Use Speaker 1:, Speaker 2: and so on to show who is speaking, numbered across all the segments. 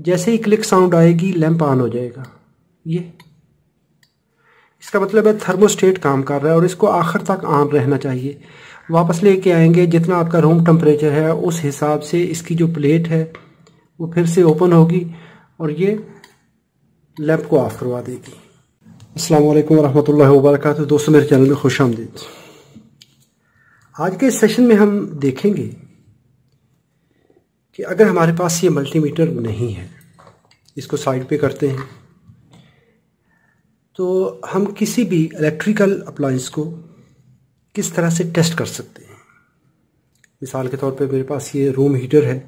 Speaker 1: जैसे ही click sound आएगी लैंप ऑन हो जाएगा। ये। इसका मतलब है थर्मोस्टेट काम कर रहा है और इसको आखिर तक ऑन रहना चाहिए। वापस लेके आएँगे, जितना आपका रूम टेम्परेचर है, उस हिसाब से इसकी जो प्लेट है, वो फिर से ओपन होगी और ये लैंप को ऑफ़ करवा देगी। अस्सलाम वालेकुम रहमतुल्लाहि व बरकातहू दोस्तों, मेरे चैनल में खुश आमदीद। आज के सेशन में हम देखेंगे कि अगर हमारे पास ये मल्टीमीटर नहीं है, इसको साइड पे करते हैं तो हम किसी भी इलेक्ट्रिकल अप्लाइंस को किस तरह से टेस्ट कर सकते हैं? मिसाल के तौर पे मेरे पास ये रूम हीटर है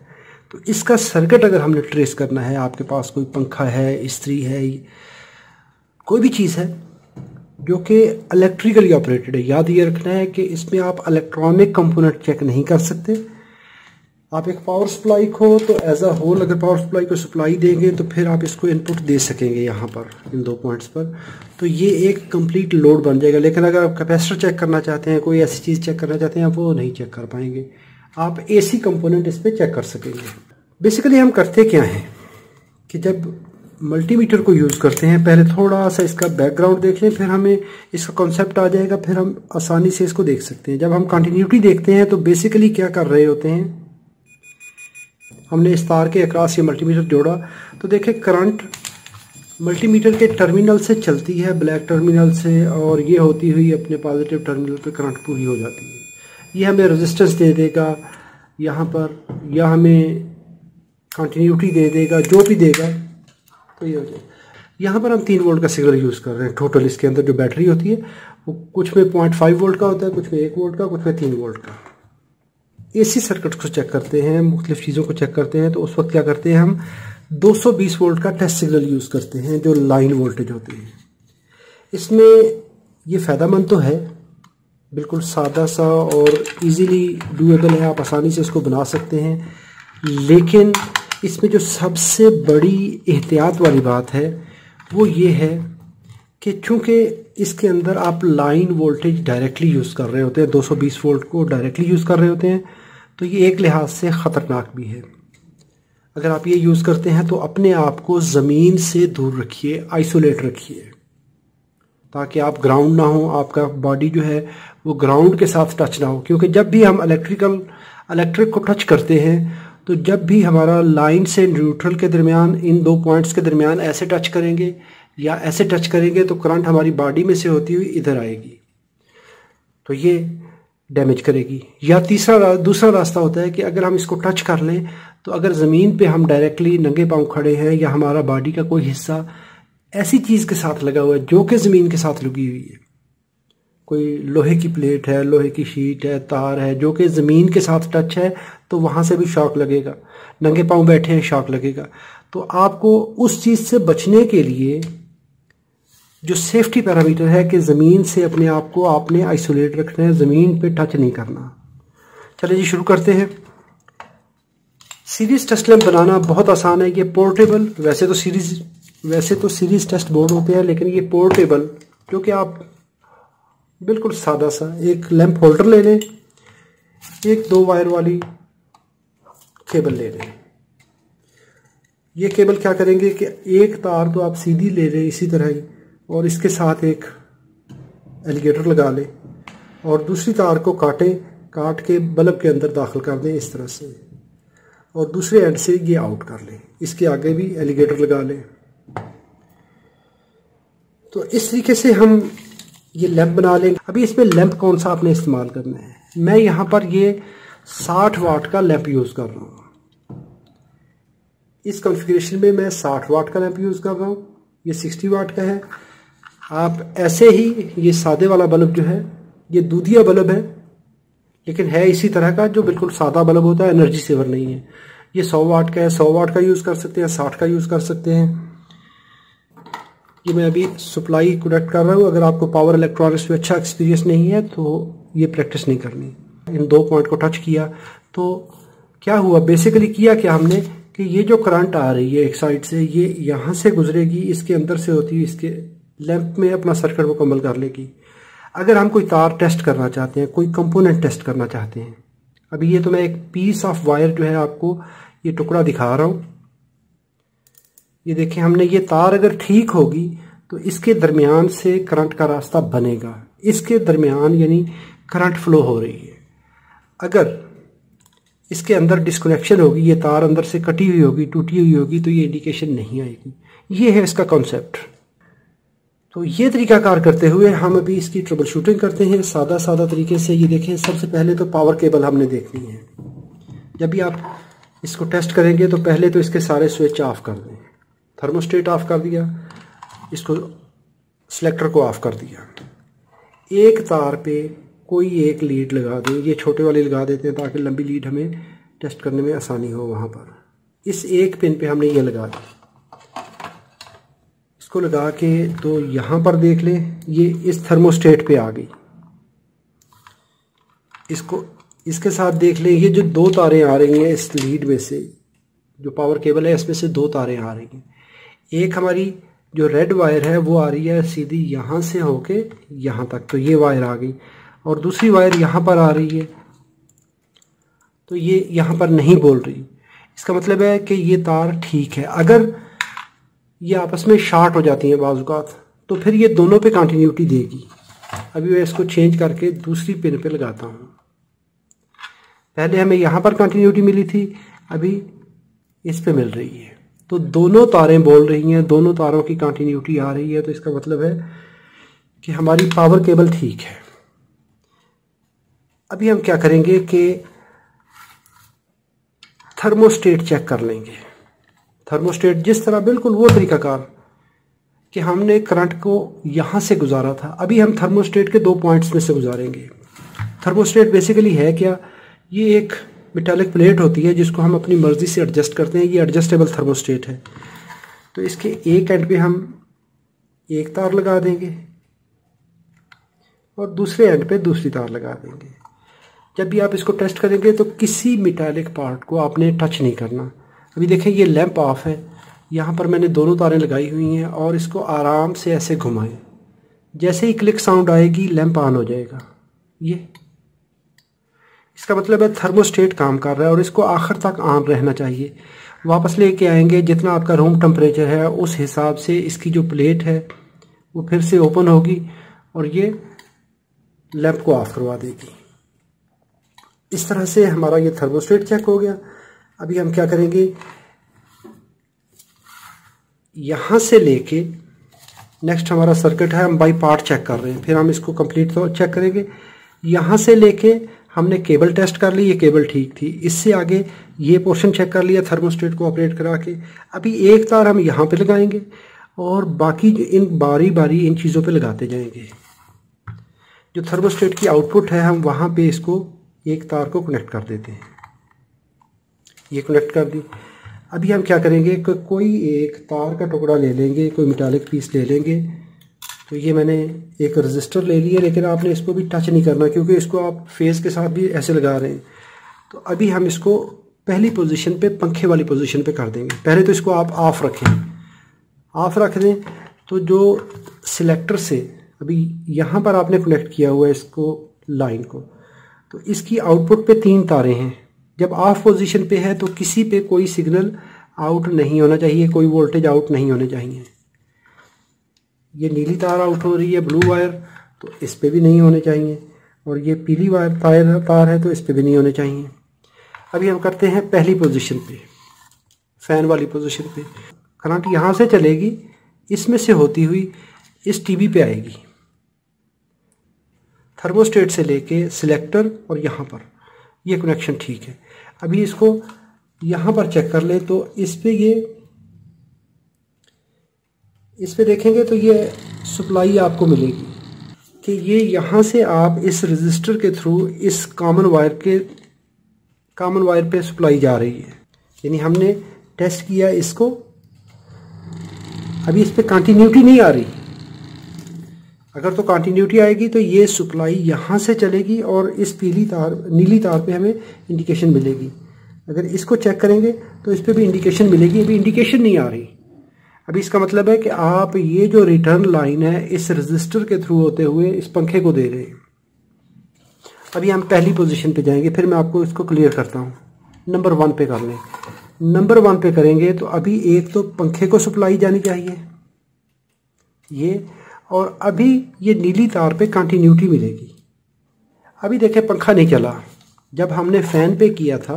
Speaker 1: तो इसका सर्किट अगर हमने ट्रेस करना है, आपके पास कोई पंखा है, इस्त्री है, कोई भी चीज़ है, जो कि इलेक्ट्रिकली ऑपरेटेड है, याद ये रखना है कि इसमें आप इलेक्ट्रॉनिक कंपोनेंट चेक नहीं कर सकते। आप एक पावर सप्लाई को तो एज अ होल अगर पावर सप्लाई को सप्लाई देंगे तो फिर आप इसको इनपुट दे सकेंगे यहाँ पर, इन दो पॉइंट्स पर। तो ये एक कंप्लीट लोड बन जाएगा। लेकिन अगर आप कैपेसिटर चेक करना चाहते हैं, कोई ऐसी चीज़ चेक करना चाहते हैं, आप वो नहीं चेक कर पाएँगे। आप एसी कंपोनेंट इस पर चेक कर सकेंगे। बेसिकली हम करते क्या हैं कि जब मल्टीमीटर को यूज़ करते हैं, पहले थोड़ा सा इसका बैकग्राउंड देख लें, फिर हमें इसका कॉन्सेप्ट आ जाएगा, फिर हम आसानी से इसको देख सकते हैं। जब हम कंटिन्यूटी देखते हैं तो बेसिकली क्या कर रहे होते हैं हमने इस तार के अक्रॉस ये मल्टीमीटर जोड़ा। तो देखें करंट मल्टीमीटर के टर्मिनल से चलती है ब्लैक टर्मिनल से, और ये होती हुई अपने पॉजिटिव टर्मिनल पे करंट पूरी हो जाती है। ये हमें रेजिस्टेंस दे देगा। यहाँ पर या हमें कंटिन्यूटी दे देगा, जो भी देगा तो ये हो जाएगा यहाँ पर हम तीन वोल्ट का सिग्नल यूज़ कर रहे हैं। टोटल इसके अंदर जो बैटरी होती है, वो कुछ में पॉइंट फाइव वोल्ट का होता है, कुछ में एक वोल्ट का, कुछ में तीन वोल्ट का। एसी सर्किट को चेक करते हैं, मुख्तलिफ़ चीज़ों को चेक करते हैं तो उस वक्त क्या करते हैं हम? 220 वोल्ट का टेस्ट सिग्नल यूज़ करते हैं, जो लाइन वोल्टेज होती है। इसमें ये फ़ायदेमंद तो है, बिल्कुल सादा सा और इजीली डूएबल है, आप आसानी से इसको बना सकते हैं, लेकिन इसमें जो सबसे बड़ी एहतियात वाली बात है, वो ये है कि चूँकि इसके अंदर आप लाइन वोल्टेज डायरेक्टली यूज़ कर रहे होते हैं 220 वोल्ट को डायरेक्टली यूज़ कर रहे होते हैं तो ये एक लिहाज से ख़तरनाक भी है। अगर आप ये यूज़ करते हैं तो अपने आप को ज़मीन से दूर रखिए आइसोलेट रखिए, ताकि आप ग्राउंड ना हो, आपका बॉडी जो है, वो ग्राउंड के साथ टच ना हो। क्योंकि जब भी हम इलेक्ट्रिकल इलेक्ट्रिक को टच करते हैं तो जब भी हमारा लाइन से न्यूट्रल के दरमियान, इन दो पॉइंट्स के दरमियान ऐसे टच करेंगे या ऐसे टच करेंगे तो करंट हमारी बॉडी में से होती हुई इधर आएगी। तो ये डैमेज करेगी। या तीसरा दूसरा रास्ता होता है कि अगर हम इसको टच कर लें तो अगर ज़मीन पे हम डायरेक्टली नंगे पाँव खड़े हैं या हमारा बॉडी का कोई हिस्सा ऐसी चीज़ के साथ लगा हुआ है जो कि ज़मीन के साथ लगी हुई है। कोई लोहे की प्लेट है, लोहे की शीट है, तार है, जो कि ज़मीन के साथ टच है तो वहाँ से भी शॉक लगेगा। नंगे पाँव बैठे हैं शॉक लगेगा। तो आपको उस चीज़ से बचने के लिए जो सेफ्टी पैरामीटर है कि ज़मीन से अपने आप को आपने आइसोलेट रखना है, ज़मीन पे टच नहीं करना। चलिए जी, शुरू करते हैं। सीरीज़ टेस्ट लैम्प बनाना बहुत आसान है। ये पोर्टेबल वैसे तो सीरीज़ वैसे तो सीरीज़ टेस्ट बोर्ड होते हैं, लेकिन ये पोर्टेबल जो कि आप बिल्कुल सादा सा एक लैम्प होल्डर ले लें, एक दो वायर वाली केबल ले लें। ये केबल क्या करेंगे कि एक तार तो आप सीधी ले लें इसी तरह ही। और इसके साथ एक एलिगेटर लगा लें और दूसरी तार को काटें, काट के बल्ब के अंदर दाखिल कर दें इस तरह से। और दूसरे एंड से ये आउट कर लें। इसके आगे भी एलिगेटर लगा लें। तो इस तरीके से हम ये लैंप बना लेंगे अभी इसमें लैंप कौन सा आपने इस्तेमाल करना है? मैं यहाँ पर ये 60 वाट का लैंप यूज़ कर रहा हूँ। इस कॉन्फ़िगरेशन में मैं 60 वाट का लैंप यूज़ कर रहा हूँ। ये 60 वाट का है। आप ऐसे ही ये सादे वाला बल्ब जो है, ये दूधिया बल्ब है, लेकिन है इसी तरह का जो बिल्कुल सादा बल्ब होता है एनर्जी सेवर नहीं है। ये 100 वाट का है 100 वाट का यूज़ कर सकते हैं 60 का यूज़ कर सकते हैं। ये मैं अभी सप्लाई कनेक्ट कर रहा हूँ, अगर आपको पावर इलेक्ट्रॉनिक्स में अच्छा एक्सपीरियंस नहीं है तो ये प्रैक्टिस नहीं करनी। इन दो पॉइंट को टच किया तो क्या हुआ? बेसिकली किया क्या हमने कि ये जो करंट आ रही है एक साइड से, ये यहाँ से गुजरेगी, इसके अंदर से होती है, इसके लैंप में अपना सर्किट मुकम्मल कर लेगी। अगर हम कोई तार टेस्ट करना चाहते हैं, कोई कंपोनेंट टेस्ट करना चाहते हैं, अभी ये तो मैं एक पीस ऑफ़ वायर जो है आपको ये टुकड़ा दिखा रहा हूँ। ये देखें हमने ये तार अगर ठीक होगी तो इसके दरमियान से करंट का रास्ता बनेगा। इसके दरमियान यानी करंट फ्लो हो रही है। अगर इसके अंदर डिस्कनेक्शन होगी, ये तार अंदर से कटी हुई होगी, टूटी हुई होगी तो ये इंडिकेशन नहीं आएगी। ये है इसका कॉन्सेप्ट तो ये तरीकाकार करते हुए हम अभी इसकी ट्रबल शूटिंग करते हैं। सादा सादा तरीके से ये देखें। सबसे पहले तो पावर केबल हमने देखनी है। जब भी आप इसको टेस्ट करेंगे तो पहले तो इसके सारे स्विच ऑफ़ कर दें। थर्मोस्टेट ऑफ़ कर दिया। इसको सिलेक्टर को ऑफ़ कर दिया। एक तार पे कोई एक लीड लगा दें। ये छोटे वाले लगा देते हैं ताकि लंबी लीड हमें टेस्ट करने में आसानी हो वहाँ पर। इस एक पिन पे हमने ये लगा दी। इसको लगा के तो यहाँ पर देख लें, ये इस थर्मोस्टेट पे आ गई। इसको, इसके साथ देख लें, ये जो दो तारें आ रही हैं इस लीड में से, जो पावर केबल है, इसमें से दो तारें आ रही हैं। एक हमारी जो रेड वायर है, वो आ रही है सीधी यहाँ से होके यहाँ तक तो ये वायर आ गई। और दूसरी वायर यहाँ पर आ रही है तो ये यहाँ पर नहीं बोल रही। इसका मतलब है कि ये तार ठीक है। अगर ये आपस में शार्ट हो जाती हैं बाज़ात तो फिर ये दोनों पे कंटिन्यूटी देगी। अभी मैं इसको चेंज करके दूसरी पिन पे लगाता हूँ। पहले हमें यहाँ पर कंटिन्यूटी मिली थी, अभी इस पे मिल रही है। तो दोनों तारें बोल रही हैं, दोनों तारों की कंटिन्यूटी आ रही है तो इसका मतलब है कि हमारी पावर केबल ठीक है। अभी हम क्या करेंगे कि थर्मोस्टेट चेक कर लेंगे। थर्मोस्टेट, जिस तरह बिल्कुल वो तरीकाकार कि हमने करंट को यहाँ से गुजारा था। अभी हम थर्मोस्टेट के दो पॉइंट्स में से गुजारेंगे। थर्मोस्टेट बेसिकली है क्या? ये एक मेटालिक प्लेट होती है जिसको हम अपनी मर्ज़ी से एडजस्ट करते हैं। ये एडजस्टेबल थर्मोस्टेट है। तो इसके एक एंड पे हम एक तार लगा देंगे और दूसरे एंड पे दूसरी तार लगा देंगे। जब भी आप इसको टेस्ट करेंगे तो किसी मेटालिक पार्ट को आपने टच नहीं करना। अभी देखें, ये लैंप ऑफ़ है। यहाँ पर मैंने दोनों तारें लगाई हुई हैं और इसको आराम से ऐसे घुमाएँ। जैसे ही क्लिक साउंड आएगी, लैंप ऑन हो जाएगा। ये। इसका मतलब है थर्मोस्टेट काम कर रहा है और इसको आखिर तक ऑन रहना चाहिए। वापस लेके आएँगे, जितना आपका रूम टेम्परेचर है, उस हिसाब से इसकी जो प्लेट है, वो फिर से ओपन होगी और ये लैंप को ऑफ़ करवा देगी। इस तरह से हमारा ये थर्मोस्टेट चेक हो गया। अभी हम क्या करेंगे? यहाँ से लेके नेक्स्ट हमारा सर्किट है, हम बाई पार्ट चेक कर रहे हैं। फिर हम इसको कंप्लीट तो चेक करेंगे। यहाँ से लेके हमने केबल टेस्ट कर ली, ये केबल ठीक थी। इससे आगे ये पोर्शन चेक कर लिया थर्मोस्टेट को ऑपरेट करा के। अभी एक तार हम यहाँ पे लगाएँगे और बाकी इन बारी बारी इन चीज़ों पे लगाते जाएँगे। जो थर्मोस्टेट की आउटपुट है, हम वहाँ पे इसको एक तार को कनेक्ट कर देते हैं। ये कनेक्ट कर दी। अभी हम क्या करेंगे को, कोई एक तार का टुकड़ा ले लेंगे कोई मेटालिक पीस ले लेंगे। तो ये मैंने एक रजिस्टर ले लिया लेकिन आपने इसको भी टच नहीं करना क्योंकि इसको आप फेस के साथ भी ऐसे लगा रहे हैं। तो अभी हम इसको पहली पोजीशन पे पंखे वाली पोजीशन पे कर देंगे। पहले तो इसको आप ऑफ़ रखें। ऑफ़ रख दें। तो जो सिलेक्टर से अभी यहाँ पर आपने कनेक्ट किया हुआ है इसको लाइन को। तो इसकी आउटपुट पे तीन तारे हैं। जब ऑफ़ पोजीशन पे है तो किसी पे कोई सिग्नल आउट नहीं होना चाहिए, कोई वोल्टेज आउट नहीं होने चाहिए। ये नीली तार आउट हो रही है ब्लू वायर तो इस पर भी नहीं होने चाहिए। और ये पीली वायर तार तार है तो इस पर भी नहीं होने चाहिए। अभी हम करते हैं पहली पोजीशन पे फ़ैन वाली पोजीशन पे। करंट यहाँ से चलेगी, इसमें से होती हुई इस टीवी पे आएगी। थर्मोस्टेट से लेके सिलेक्टर और यहाँ पर। ये कनेक्शन ठीक है। अभी इसको यहाँ पर चेक कर ले तो इस पे ये, इस पे देखेंगे तो ये सप्लाई आपको मिलेगी। कि ये यहाँ से आप इस रजिस्टर के थ्रू इस कॉमन वायर के कॉमन वायर पे सप्लाई जा रही है। यानी हमने टेस्ट किया इसको। अभी इस पर कंटिन्यूटी नहीं आ रही। अगर तो कंटिन्यूटी आएगी तो ये सप्लाई यहाँ से चलेगी और इस पीली तार, नीली तार पे हमें इंडिकेशन मिलेगी। अगर इसको चेक करेंगे तो इस पर भी इंडिकेशन मिलेगी। अभी इंडिकेशन नहीं आ रही। अभी इसका मतलब है कि आप ये जो रिटर्न लाइन है, इस रजिस्टर के थ्रू होते हुए इस पंखे को दे रहे हैं। अभी हम पहली पोजीशन पे जाएँगे, फिर मैं आपको इसको क्लियर करता हूँ। नंबर वन पे कर लें। नंबर वन पे करेंगे तो अभी एक तो पंखे को सप्लाई जानी चाहिए। ये और अभी ये नीली तार पे कंटिन्यूटी मिलेगी। अभी देखें, पंखा नहीं चला। जब हमने फ़ैन पे किया था,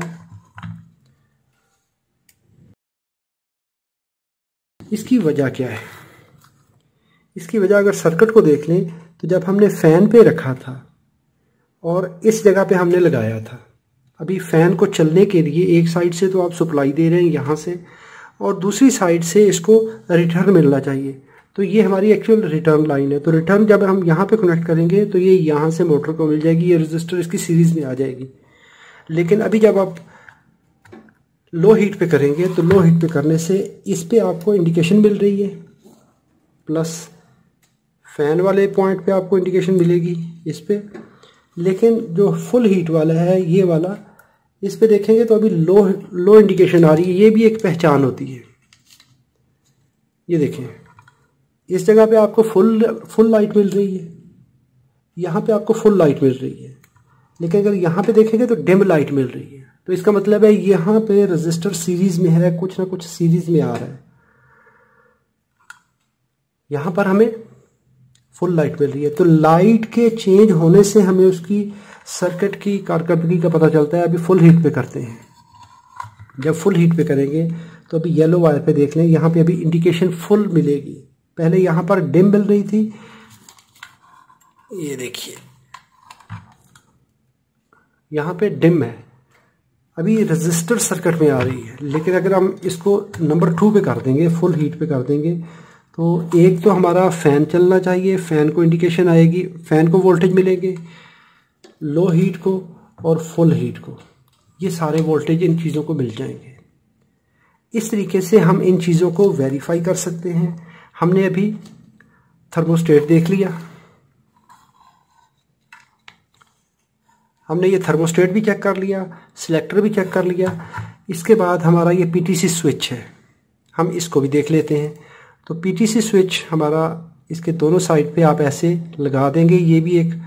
Speaker 1: इसकी वजह क्या है? इसकी वजह अगर सर्किट को देख लें तो जब हमने फ़ैन पे रखा था और इस जगह पे हमने लगाया था, अभी फ़ैन को चलने के लिए एक साइड से तो आप सप्लाई दे रहे हैं यहाँ से और दूसरी साइड से इसको रिटर्न मिलना चाहिए। तो ये हमारी एक्चुअल रिटर्न लाइन है। तो रिटर्न जब हम यहाँ पे कनेक्ट करेंगे तो ये यहाँ से मोटर को मिल जाएगी, ये रजिस्टर इसकी सीरीज़ में आ जाएगी। लेकिन अभी जब आप लो हीट पे करेंगे तो लो हीट पे करने से इस पर आपको इंडिकेशन मिल रही है। प्लस फ़ैन वाले पॉइंट पे आपको इंडिकेशन मिलेगी इस पर लेकिन जो फुल हीट वाला है, ये वाला, इस पर देखेंगे तो अभी लो लो इंडिकेशन आ रही है। ये भी एक पहचान होती है। ये देखें। इस जगह पे आपको फुल फुल लाइट मिल रही है। यहाँ पे आपको फुल लाइट मिल रही है। लेकिन अगर यहाँ पे देखेंगे तो डिम लाइट मिल रही है। तो इसका मतलब है यहाँ पे रजिस्टर सीरीज़ में है, कुछ ना कुछ सीरीज़ में आ रहा है। यहाँ पर हमें फुल लाइट मिल रही है। तो लाइट के चेंज होने से हमें उसकी सर्किट की, कारकर्दगी का पता चलता है। अभी फुल हीट पे करते हैं। जब फुल हीट पे करेंगे तो अभी येलो वायर पे देख लें। यहाँ पे अभी इंडिकेशन फुल मिलेगी। पहले यहाँ पर डिम मिल रही थी। ये देखिए। यहाँ पे डिम है। अभी रजिस्टर सर्किट में आ रही है लेकिन अगर हम इसको नंबर टू पे कर देंगे फुल हीट पे कर देंगे तो एक तो हमारा फ़ैन चलना चाहिए फ़ैन को इंडिकेशन आएगी फ़ैन को वोल्टेज मिलेंगे लो हीट को और फुल हीट को। ये सारे वोल्टेज इन चीज़ों को मिल जाएँगे। इस तरीके से हम इन चीज़ों को वेरीफाई कर सकते हैं। हमने अभी थर्मोस्टेट देख लिया। हमने ये थर्मोस्टेट भी चेक कर लिया सिलेक्टर भी चेक कर लिया। इसके बाद हमारा ये पीटीसी स्विच है। हम इसको भी देख लेते हैं। तो पीटीसी स्विच हमारा इसके दोनों साइड पे आप ऐसे लगा देंगे। ये भी एक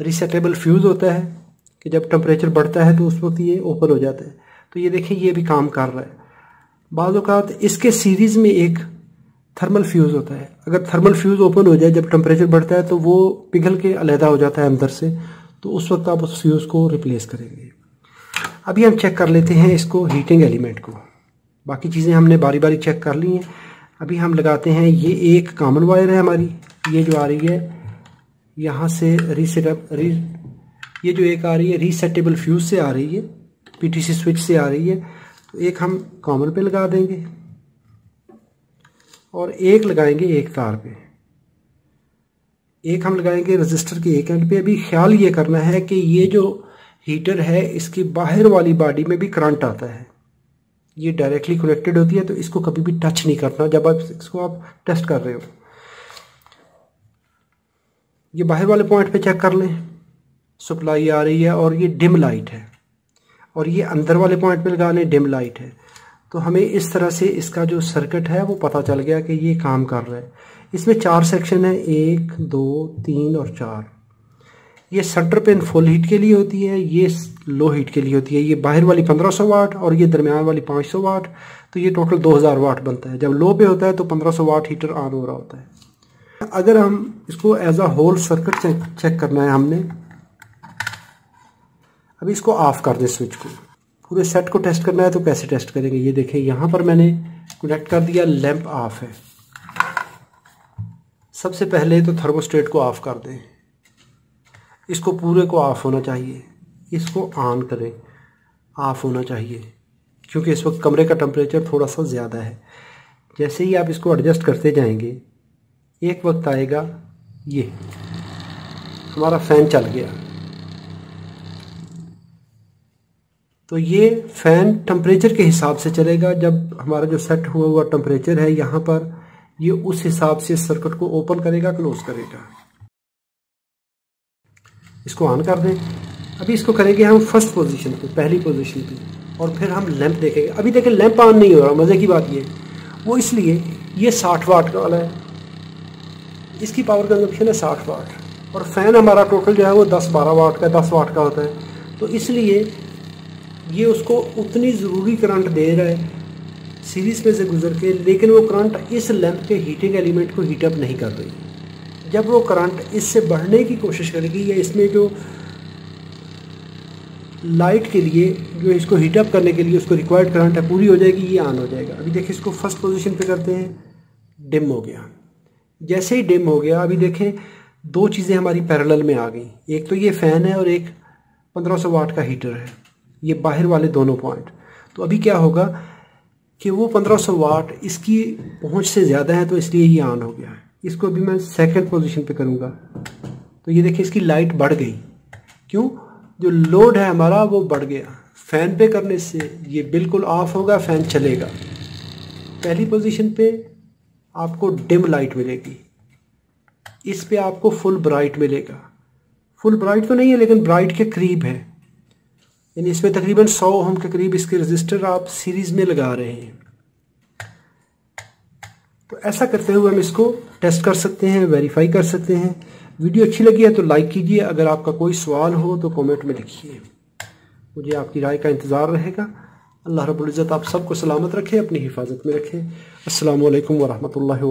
Speaker 1: रिसेटेबल फ्यूज़ होता है कि जब टेम्परेचर बढ़ता है तो उस वक्त ये ओपन हो जाता है। तो ये देखिए, ये भी काम कर रहा है। बाज़ इसके सीरीज़ में एक थर्मल फ्यूज़ होता है। अगर थर्मल फ्यूज़ ओपन हो जाए, जब टेम्परेचर बढ़ता है तो वो पिघल के अलहदा हो जाता है अंदर से तो उस वक्त आप उस फ्यूज़ को रिप्लेस करेंगे। अभी हम चेक कर लेते हैं इसको हीटिंग एलिमेंट को। बाकी चीज़ें हमने बारी बारी चेक कर ली हैं। अभी हम लगाते हैं, ये एक कामन वायर है हमारी। ये जो आ रही है, यहाँ से रीसेटअप री ये जो एक आ रही है रीसेटेबल फ्यूज़ से आ रही है। पीटीसी स्विच से आ रही है। तो एक हम कॉमन पे लगा देंगे। और एक लगाएँगे एक तार पे। एक हम लगाएँगे रजिस्टर के एक एंड पे। अभी ख्याल ये करना है कि ये जो हीटर है, इसकी बाहर वाली बॉडी में भी करंट आता है। ये डायरेक्टली कनेक्टेड होती है तो इसको कभी भी टच नहीं करना। जब आप इसको आप टेस्ट कर रहे हो। ये बाहर वाले पॉइंट पे चेक कर लें। सप्लाई आ रही है और ये डिम लाइट है। और ये अंदर वाले पॉइंट पे लगा लें डिम लाइट है। तो हमें इस तरह से इसका जो सर्किट है, वो पता चल गया कि ये काम कर रहा है। इसमें चार सेक्शन है, एक, दो, तीन और चार। ये सेंटर पेन फुल हीट के लिए होती है, ये लो हीट के लिए होती है। ये बाहर वाली 1500 वाट और ये दरमियान वाली 500 वाट तो ये टोटल 2000 वाट बनता है। जब लो पे होता है तो 1500 वाट हीटर ऑन हो रहा होता है। अगर हम इसको as a whole circuit check करना है हमने अभी इसको ऑफ़ कर दें स्विच को। पूरे सेट को टेस्ट करना है तो कैसे टेस्ट करेंगे? ये देखें, यहाँ पर मैंने कनेक्ट कर दिया लैंप ऑफ़ है। सबसे पहले तो थर्मोस्टेट को ऑफ़ कर दें। इसको पूरे को ऑफ़ होना चाहिए। इसको ऑन करें। ऑफ़ होना चाहिए। क्योंकि इस वक्त कमरे का टेम्परेचर थोड़ा सा ज़्यादा है। जैसे ही आप इसको एडजस्ट करते जाएँगे, एक वक्त आएगा, ये। हमारा फ़ैन चल गया। तो ये फ़ैन टेम्परेचर के हिसाब से चलेगा। जब हमारा जो सेट हुआ हुआ टेम्परेचर है यहाँ पर, ये उस हिसाब से सर्किट को ओपन करेगा क्लोज करेगा। इसको ऑन कर दें। अभी इसको करेंगे हम फ़र्स्ट पोजीशन पे, पहली पोजीशन पे, और फिर हम लैंप देखेंगे। अभी देखें लैंप ऑन नहीं हो रहा, मज़े की बात ये वो इसलिए, ये साठ वाट का वाला है। इसकी पावर कंजप्शन है साठ वाट और फ़ैन हमारा टोटल जो है वो दस बारह वाट का, दस वाट का होता है। तो इसलिए ये उसको उतनी ज़रूरी करंट दे रहा है सीरीज़ में से गुजर के, लेकिन वो करंट इस लेंथ के हीटिंग एलिमेंट को हीटअप नहीं कर रही। जब वो करंट इससे बढ़ने की कोशिश करेगी या इसमें जो लाइट के लिए, जो इसको हीटअप करने के लिए उसको रिक्वायर्ड करंट है, पूरी हो जाएगी, ये ऑन हो जाएगा। अभी देखिए, इसको फ़र्स्ट पोजीशन पे करते हैं डिम हो गया। जैसे ही डिम हो गया, अभी देखें, दो चीज़ें हमारी पैरेलल में आ गई। एक तो ये फ़ैन है और एक 1500 वाट का हीटर है। ये बाहर वाले दोनों पॉइंट तो अभी क्या होगा कि वो 1500 वाट इसकी पहुँच से ज़्यादा है तो इसलिए ये ऑन हो गया है। इसको अभी मैं सेकंड पोजीशन पे करूँगा। तो ये देखिए, इसकी लाइट बढ़ गई। क्यों? जो लोड है हमारा, वो बढ़ गया। फ़ैन पे करने से ये बिल्कुल ऑफ़ होगा फ़ैन चलेगा। पहली पोजीशन पे आपको डिम लाइट मिलेगी। इस पे आपको फुल ब्राइट मिलेगा। फुल ब्राइट तो नहीं है, लेकिन ब्राइट के करीब है। यानी इसमें तकरीबन 100 ओम के करीब इसके रजिस्टर आप सीरीज़ में लगा रहे हैं। तो ऐसा करते हुए हम इसको टेस्ट कर सकते हैं, वेरीफाई कर सकते हैं। वीडियो अच्छी लगी है तो लाइक कीजिए। अगर आपका कोई सवाल हो तो कमेंट में लिखिए। मुझे आपकी राय का इंतज़ार रहेगा। अल्लाह रब्बुल इज़्ज़त आप सबको सलामत रखे, अपनी हिफाजत में रखे। अस्सलाम वालेकुम वरहमतुल्लाहि